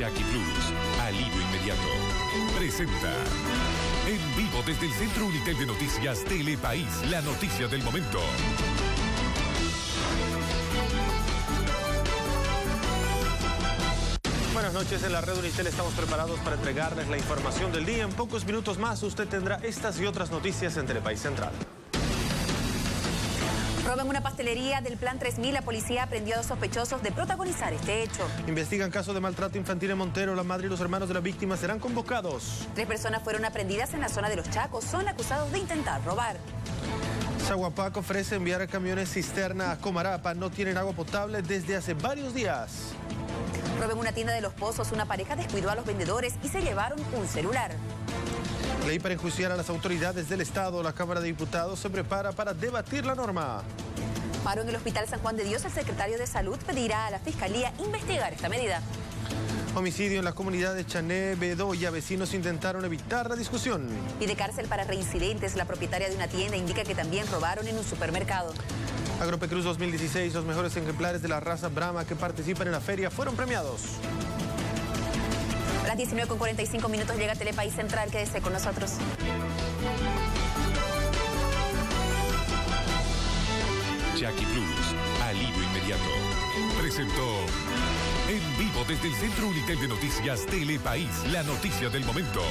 Jackie Plus, alivio inmediato. Presenta. En vivo desde el Centro Unitel de Noticias Telepaís, la noticia del momento. Buenas noches, en la red Unitel estamos preparados para entregarles la información del día. En pocos minutos más usted tendrá estas y otras noticias en Telepaís Central. Roban una pastelería del Plan 3000. La policía aprendió a dos sospechosos de protagonizar este hecho. Investigan caso de maltrato infantil en Montero. La madre y los hermanos de la víctima serán convocados. Tres personas fueron aprendidas en la zona de Los Chacos. Son acusados de intentar robar. Zaguapac ofrece enviar camiones cisterna a Comarapa. No tienen agua potable desde hace varios días. Roben una tienda de Los Pozos. Una pareja descuidó a los vendedores y se llevaron un celular. Ley para enjuiciar a las autoridades del Estado. La Cámara de Diputados se prepara para debatir la norma. Paro en el Hospital San Juan de Dios. El secretario de Salud pedirá a la Fiscalía investigar esta medida. Homicidio en la comunidad de Chané, Bedoya. Vecinos intentaron evitar la discusión. Y de cárcel para reincidentes. La propietaria de una tienda indica que también robaron en un supermercado. Agropecruz 2016. Los mejores ejemplares de la raza Brahma que participan en la feria fueron premiados. A las 19 con 45 minutos llega Telepaís Central. Quédese con nosotros. Jackie Plus, alivio inmediato. Presentó en vivo desde el Centro Unitel de Noticias Telepaís, la noticia del momento.